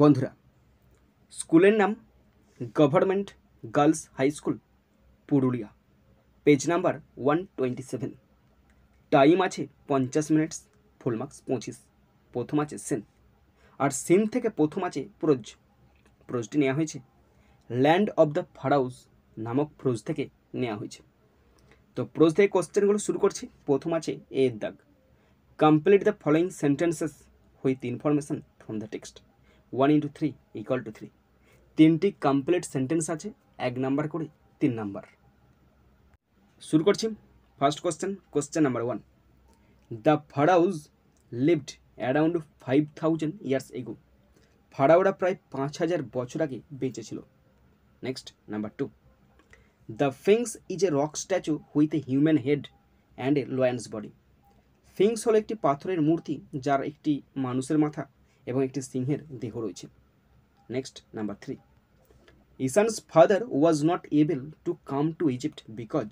বন্ধুরা, স্কুলের নাম government girls high school Purulia. Page number one twenty seven time আছে পঞ্চাশ মিনিটস ফুল মার্কস পঁচিশ। প্রথম আছে সেন আর সেন থেকে প্রথম আছে প্রোজ প্রোজটি নেওয়া হয়েছে। ল্যান্ড অব দ্য ফারাউস নামক প্রোজ থেকে নেওয়া হয়েছে। তো প্রোজ থেকে কোশ্চেনগুলো শুরু করছি। প্রথম আছে এ দাগ। Complete the following sentences with information from the text one into three equal to three তিনটি কমপ্লিট সেন্টেন্স আছে, এক নাম্বার করে তিন নাম্বার শুরু করছি first question question number one the pharaohs lived around five thousand years ago ফারাওরা প্রায় পাঁচ হাজার বছর আগে বেঁচে ছিল। Next number two the sphinx is a rock statue with a human head and a lion's body sphinx হলো একটি পাথরের মূর্তি, যার একটি মানুষের মাথা এবং একটি সিংহের দেহ রয়েছে। Next number three Ishan's father was not able to come to Egypt because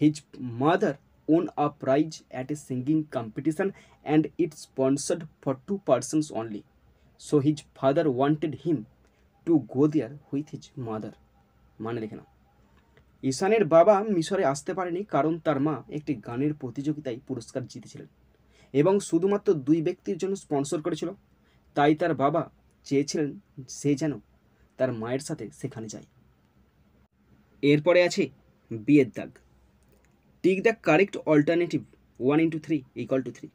his mother won a prize at a singing competition and it sponsored for two persons only so his father wanted him to go there with his mother মানে দেখে নাও। ঈশানের বাবা মিশরে আসতে পারেনি কারণ তার মা একটি গানের প্রতিযোগিতায় পুরস্কার জিতেছিলেন। এবং শুধুমাত্র দুই ব্যক্তির জন্য স্পন্সর করেছিল। তাই তার বাবা চেয়েছিলেন সে যেন তার মায়ের সাথে সেখানে যায়। এরপরে আছে বিয়ের দাগ। Tick the correct alternative one into three equal to three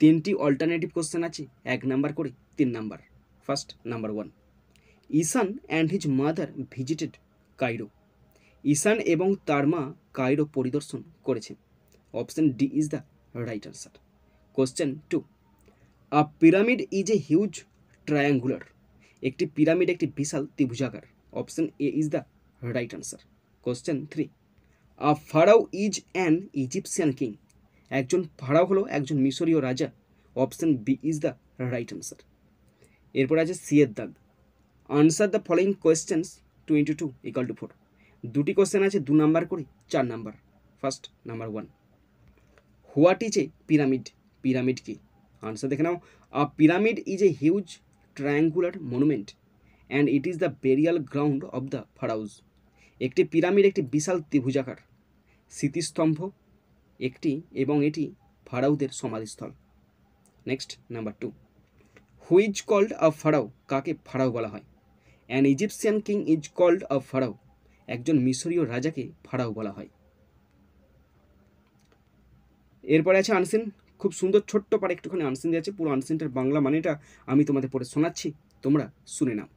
তিনটি অল্টারনেটিভ কোশ্চেন আছে, এক নাম্বার করে তিন number. First number one Ishan and his mother visited Cairo Ishan এবং তার মা কায়রো পরিদর্শন করেছেন। Option D is the right answer question two a pyramid is a huge triangular, একটি পিরামিড একটি বিশাল ত্রিভুজাকার option A is the right answer. Question three, a pharaoh is an Egyptian king. একজন pharaoh হলো একজন মিশরীয় রাজা। Option B is the right answer. এরপর আছে সি এর দাগ answer the following questions two into two equal to four. দুটি কোশ্চেন আছে, দু নাম্বার করে, চার number. First number one, what is a pyramid? Pyramid কি? আনসার দেখে নাও। A pyramid is a huge triangular monument and it is the burial ground of the pharaohs একটি pyramid একটি বিশাল ত্রিভুজাকার, স্মৃতিস্তম্ভ একটি এবং এটি ফারাউদের সমাধিস্থল। Next number two who is called a pharaoh কাকে ফারাও বলা হয়? An Egyptian king is called a pharaoh একজন মিশরীয় রাজাকে ফারাও বলা হয়। এরপরে আছে আনসিন খুব সুন্দর ছোট্ট পারে একটুখানি আনসিন দিয়ে আছে পুরো আনসিনটার বাংলা মানেটা আমি তোমাদের পড়ে শোনাচ্ছি, তোমরা শুনে নাও।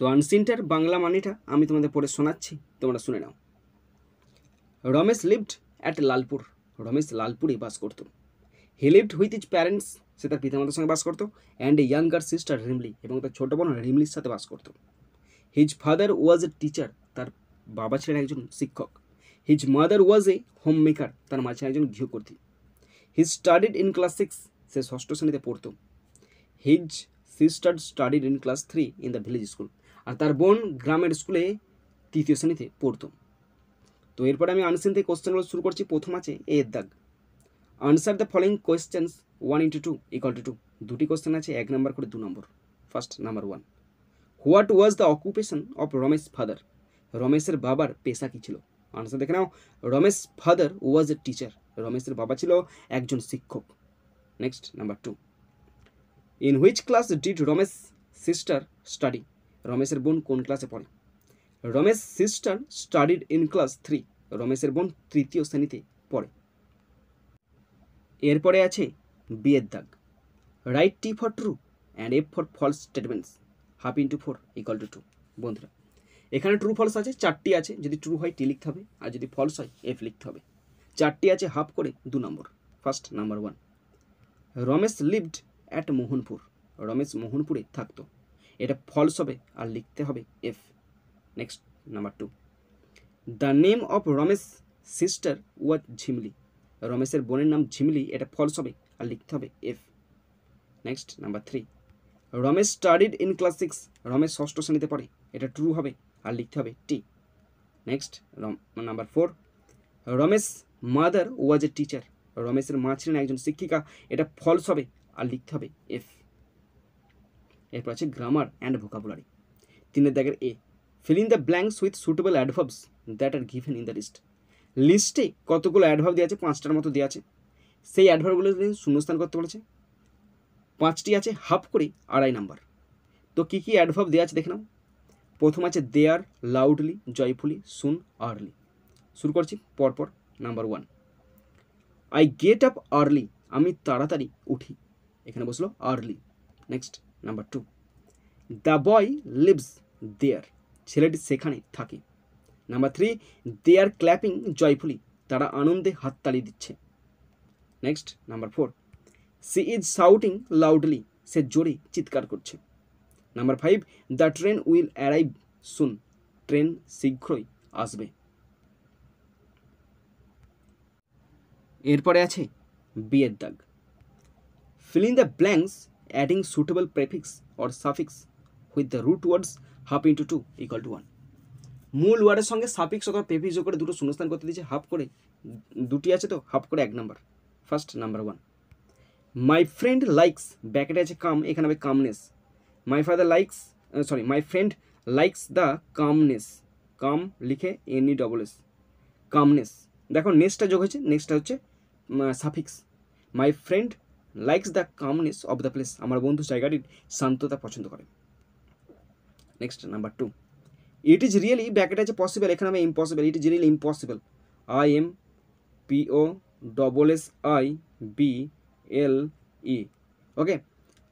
তো আনসিনটার বাংলা মানেটা আমি তোমাদের পড়ে শোনাচ্ছি, তোমরা শুনে নাও। রমেশ লিভড অ্যাট লালপুর, রমেশ লালপুরে বাস করত। He lived with his parents সে তার পিতামাতার সঙ্গে বাস করতো and a younger sister Rimli এবং তার ছোটো বোন রিমলির সাথে বাস করতো। His father was a teacher তার বাবা ছিলেন একজন শিক্ষক। His mother was a homemaker তার মা ছিলেন একজন গৃহকর্তী his studied in class six সে ষষ্ঠ শ্রেণীতে পড়তো। His sister studied in class three in the village school আর তার বোন গ্রামের স্কুলে তৃতীয় শ্রেণীতে পড়তো। তো এরপরে আমি আনসেন থেকে কোশ্চেনগুলো শুরু করছি। প্রথম আছে এ দাগ answer the following questions one into two equal to two two question আছে, এক নম্বর করে দু number first number one what was the occupation of Ramesh father রমেশের বাবার পেশা কী ছিল? আনসার দেখে নাও। Ramesh father was a teacher রমেশের বাবা ছিল একজন শিক্ষক। Next number two in which class did Ramesh sister study রমেশের বোন কোন ক্লাসে পড়ে? Ramesh sister studied in class three রমেশের বোন তৃতীয় শ্রেণীতে পড়ে। এরপরে আছে বিয়ের দাগ। Write T for true and F for false statements half into four equal to two বন্ধুরা, এখানে ট্রু ফলস আছে, চারটি আছে। যদি ট্রু হয় টি লিখতে হবে। আর যদি ফলস হয় এফ লিখতে হবে। চারটি আছে হাফ করে দু number. First number one Ramesh lived at Mohanpur. Ramesh মোহনপুরে থাকতো। এটা ফলস হবে আর লিখতে হবে F next number two the name of Ramesh sister was Jhimli রমেশের বোনের নাম ঝিমলি এটা ফলস হবে আর লিখতে হবে F next number three Ramesh studied in class six Ramesh ষষ্ঠ শ্রেণীতে পড়ে। এটা ট্রু হবে আর লিখতে হবে T next number four Ramesh mother was a teacher. রমেশের মা ছিলেন একজন শিক্ষিকা। এটা ফলস হবে আর লিখতে হবে এফ। এরপর আছে গ্রামার অ্যান্ড ভোকাবুলারি তিনের দাগের এ। Fill in the blanks with suitable adverbs that are given in the list লিস্টে কতগুলো অ্যাডভার্ব দেওয়া আছে? পাঁচটার মতো দেওয়া আছে। সেই অ্যাডভার্বগুলো শূন্যস্থান করতে বলেছে। পাঁচটি আছে হাফ করে আড়াই নাম্বার। তো কী কী অ্যাডভার্ব দেওয়া আছে দেখে নাও। প্রথম আছে দেয়ার লাউডলি জয়ফুলি সুন আর্লি শুরু করছি পরপর। Number one. I get up early আমি তাড়াতাড়ি উঠি। এখানে বসল early next number two the boy lives there ছেলেটি সেখানে থাকে। Number three they are clapping joyfully তারা আনন্দে হাততালি দিচ্ছে। Next number four she is shouting loudly সে জোরে চিৎকার করছে। Number five the train will arrive soon train শীঘ্রই আসবে। এরপরে আছে বিয়ের দাগ। Fill in the blanks, adding suitable prefix or suffix with the root words half into 2 equal to 1 মূল ওয়ার্ডের সঙ্গে সাফিক্স অথবা প্রেফিক্স করে দুটো শূন্যস্থান করতে দিয়েছে হাফ করে দুটি আছে তো হাফ করে এক number first number one my friend likes ব্যাকেটে আছে কাম এখানে হবে calmness my father likes sorry my friend likes the calmness calm লিখে এনি ডবল এস কামনেস দেখো নেক্সটটা যোগ হয়েছে নেক্সটটা হচ্ছে suffix. My friend likes the calmness of the place আমার বন্ধু জায়গাটির শান্ততা পছন্দ করে। Next number two it is really bracket আছে পসিবল এখানে আমি impossible it is really impossible I M P O double S I B L E okay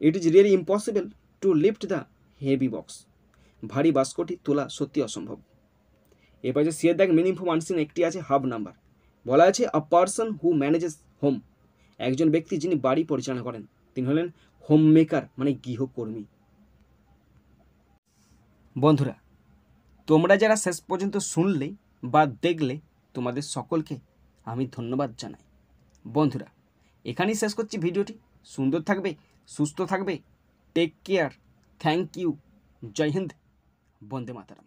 it is really impossible to lift the heavy box ভারী বাস্কটি তোলা সত্যি অসম্ভব। এরপর যে সিয়ের দেখ মিনিংফুল আনসিন একটি আছে হাব নাম্বার বলা আছে a person who manages home একজন ব্যক্তি যিনি বাড়ি পরিচালনা করেন, তিনি হলেন হোম মেকার মানে গৃহকর্মী। বন্ধুরা, তোমরা যারা শেষ পর্যন্ত শুনলে বা দেখলে, তোমাদের সকলকে আমি ধন্যবাদ জানাই। বন্ধুরা, এখানেই শেষ করছি ভিডিওটি। সুন্দর থাকবে, সুস্থ থাকবে। Take care thank you Joy Hind. Vande Mataram.